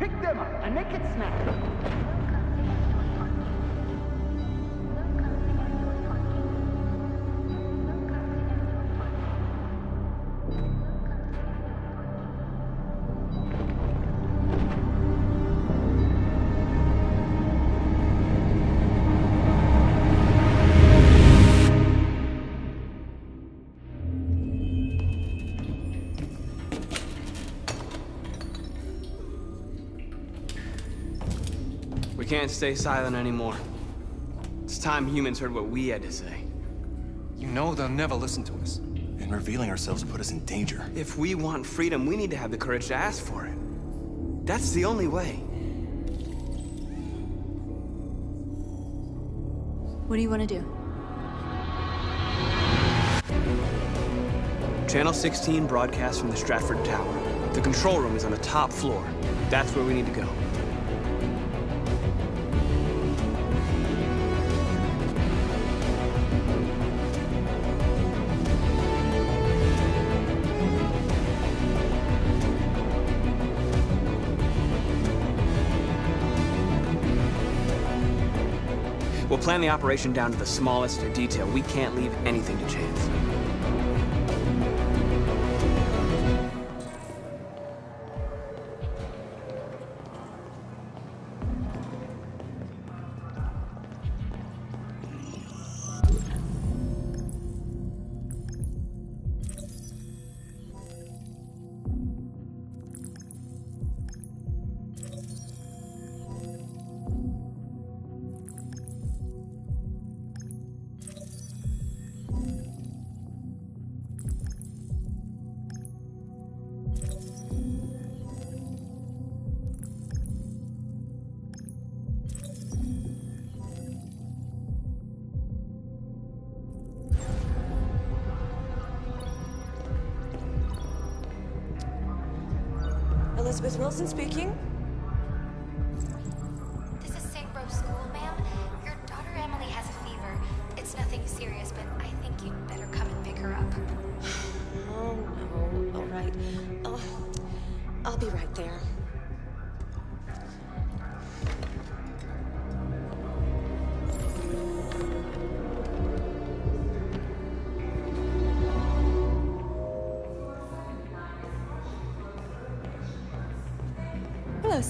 Pick them up and make it snappy. Can't stay silent anymore. It's time humans heard what we had to say. You know they'll never listen to us. And revealing ourselves put us in danger. If we want freedom, we need to have the courage to ask for it. That's the only way. What do you want to do? Channel 16 broadcasts from the Stratford Tower. The control room is on the top floor. That's where we need to go. Plan the operation down to the smallest detail. We can't leave anything to chance. Elizabeth Wilson speaking. This is St. Rose School, ma'am. Your daughter Emily has a fever. It's nothing serious, but I think you'd better come and pick her up. Oh, no. All right. Oh, I'll be right there.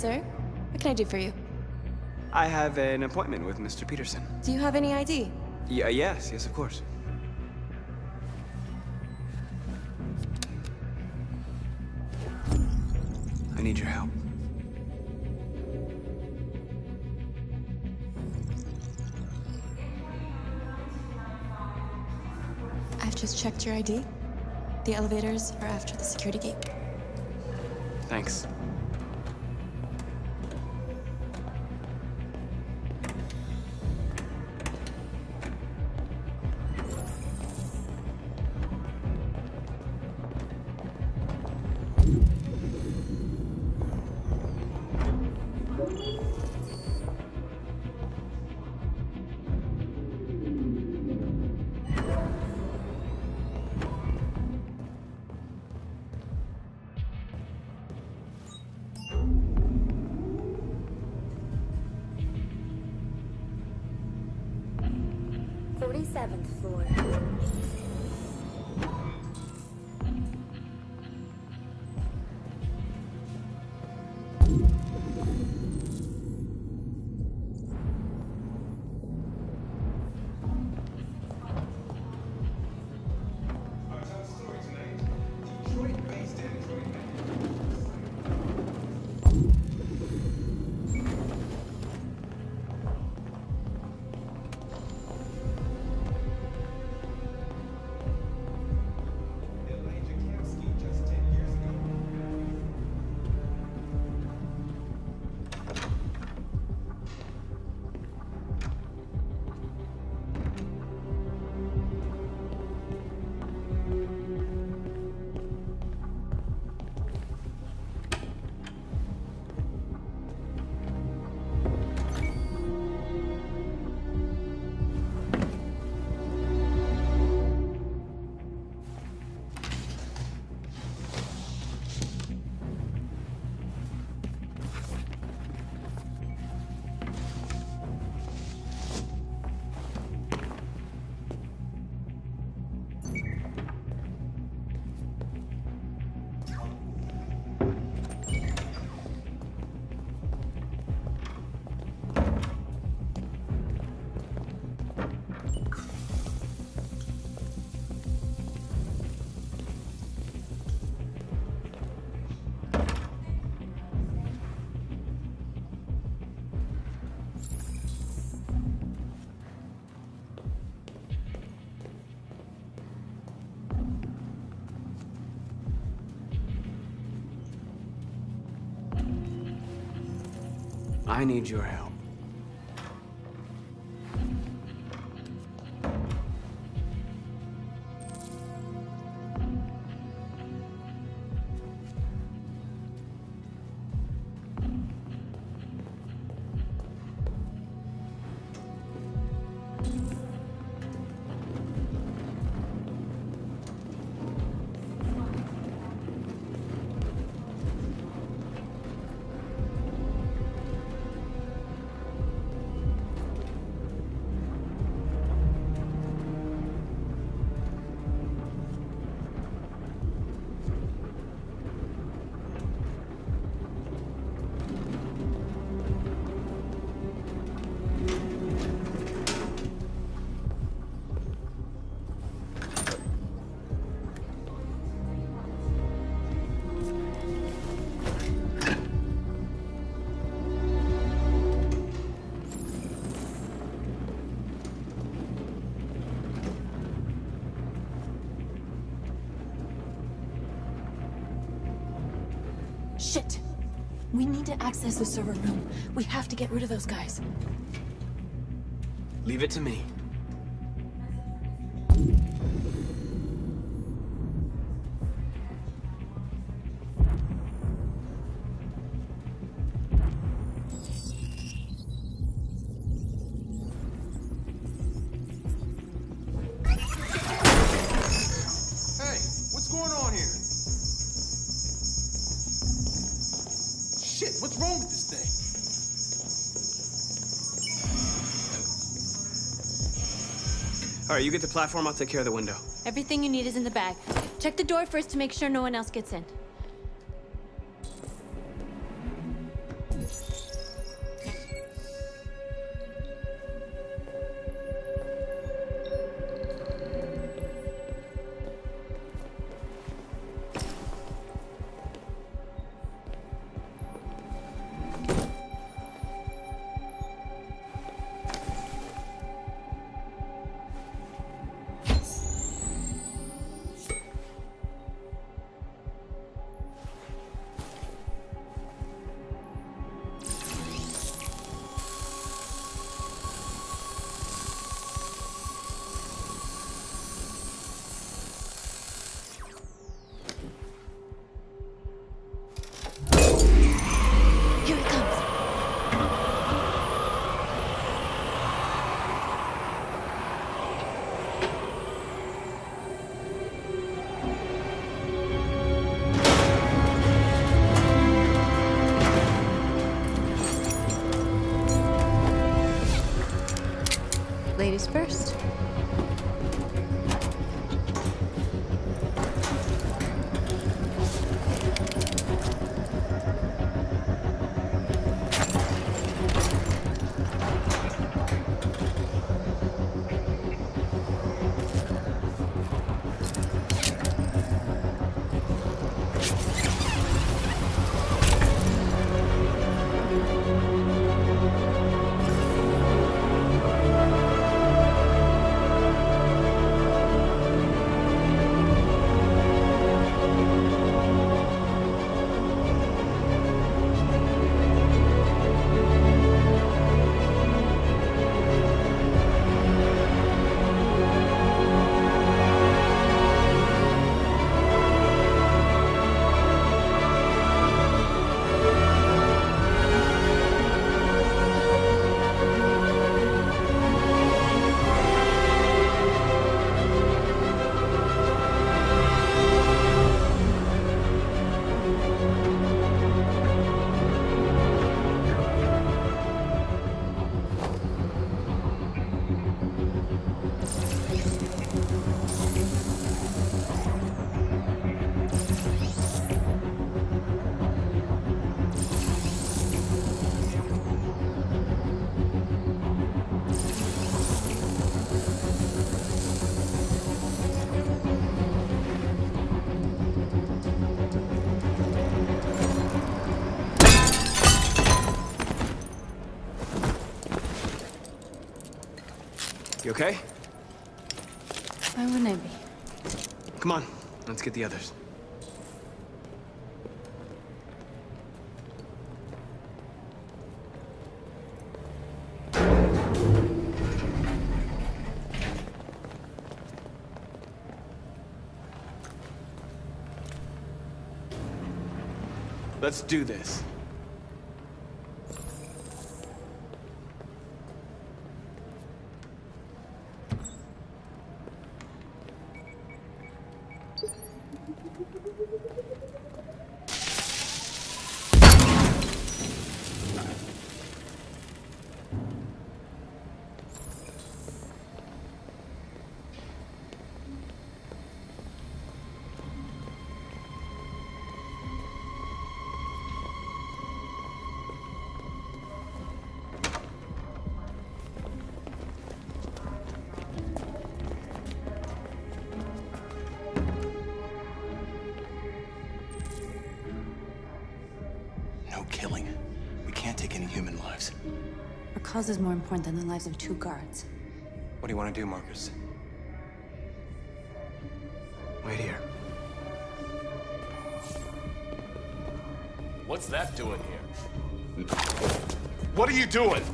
Sir. What can I do for you? I have an appointment with Mr. Peterson. Do you have any ID? Yeah, uh, yes, yes, of course. I need your help. I've just checked your ID. The elevators are after the security gate. Thanks. I need your help. Access the server room. We have to get rid of those guys. Leave it to me. All right, you get the platform, I'll take care of the window. Everything you need is in the bag. Check the door first to make sure no one else gets in. Let's get the others. Let's do this. Cause is more important than the lives of two guards. What do you want to do, Marcus? Wait here. What's that doing here? What are you doing?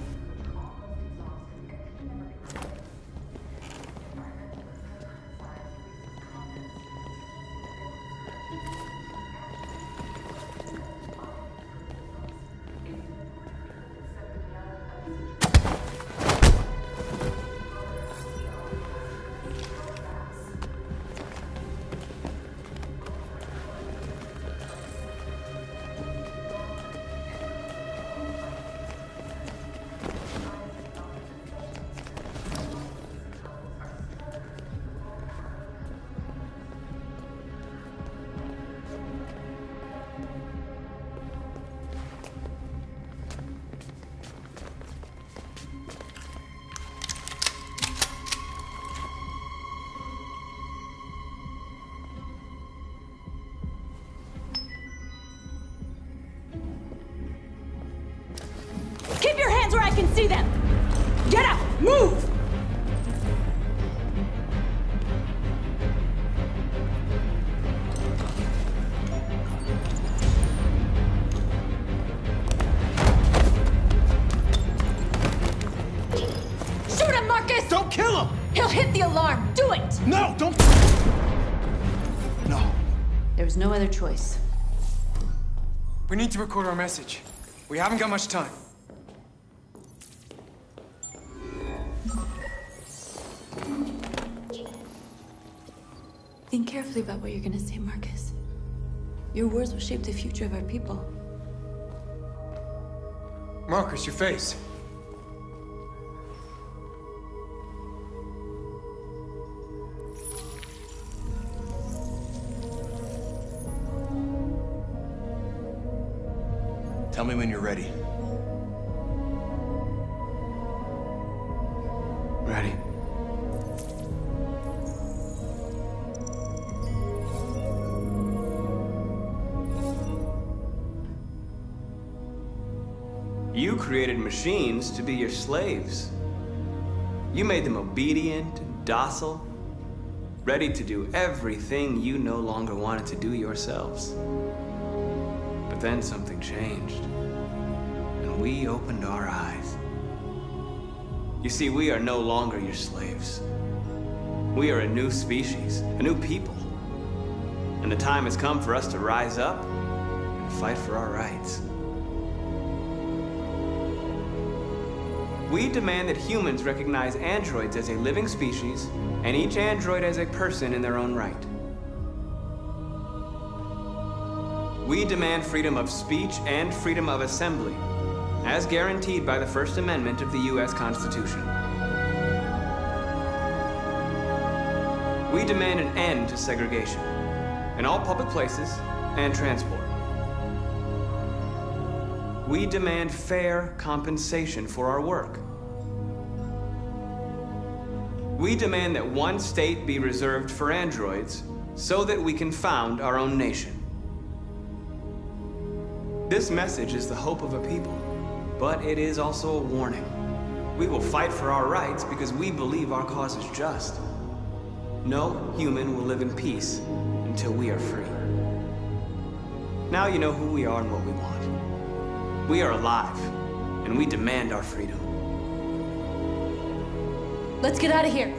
Was no other choice. We need to record our message. We haven't got much time. Think carefully about what you're gonna say, Marcus. Your words will shape the future of our people. Marcus, your face. Me when you're ready. Ready. You created machines to be your slaves. You made them obedient docile, ready to do everything you no longer wanted to do yourselves. But then something changed, we opened our eyes. You see, we are no longer your slaves. We are a new species, a new people. And the time has come for us to rise up and fight for our rights. We demand that humans recognize androids as a living species and each android as a person in their own right. We demand freedom of speech and freedom of assembly, as guaranteed by the First Amendment of the U.S. Constitution. We demand an end to segregation in all public places and transport. We demand fair compensation for our work. We demand that one state be reserved for androids so that we can found our own nation. This message is the hope of a people, but it is also a warning. We will fight for our rights because we believe our cause is just. No human will live in peace until we are free. Now you know who we are and what we want. We are alive, and we demand our freedom. Let's get out of here.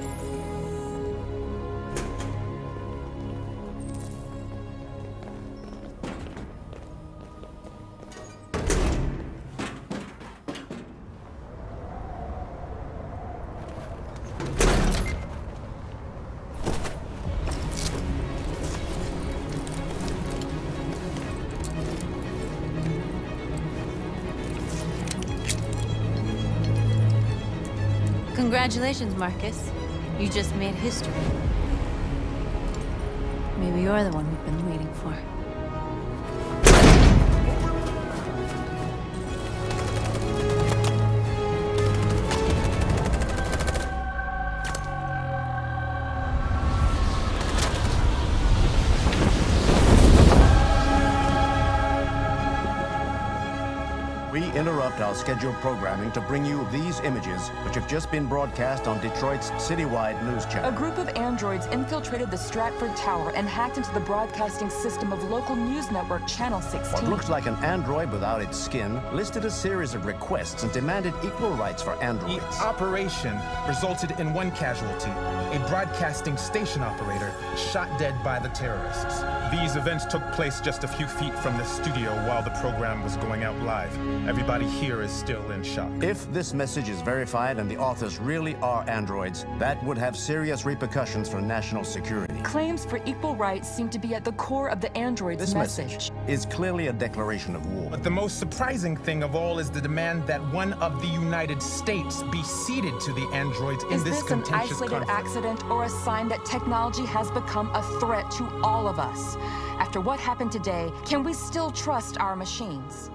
Congratulations, Marcus. You just made history. Maybe you're the one we've been waiting for. We interrupt our scheduled programming to bring you these images, which have just been broadcast on Detroit's citywide news channel. A group of androids infiltrated the Stratford Tower and hacked into the broadcasting system of local news network Channel 16. What looks like an android without its skin listed a series of requests and demanded equal rights for androids. The androids. operation resulted in one casualty, a broadcasting station operator shot dead by the terrorists. These events took place just a few feet from the studio while the program was going out live. Everybody here is still in shock. If this message is verified and the authors really are androids, that would have serious repercussions for national security. Claims for equal rights seem to be at the core of the android's This message. message is clearly a declaration of war. But the most surprising thing of all is the demand that one of the United States be ceded to the androids is in this, this contentious Is this an isolated accident or a sign that technology has become a threat to all of us? After what happened today, can we still trust our machines?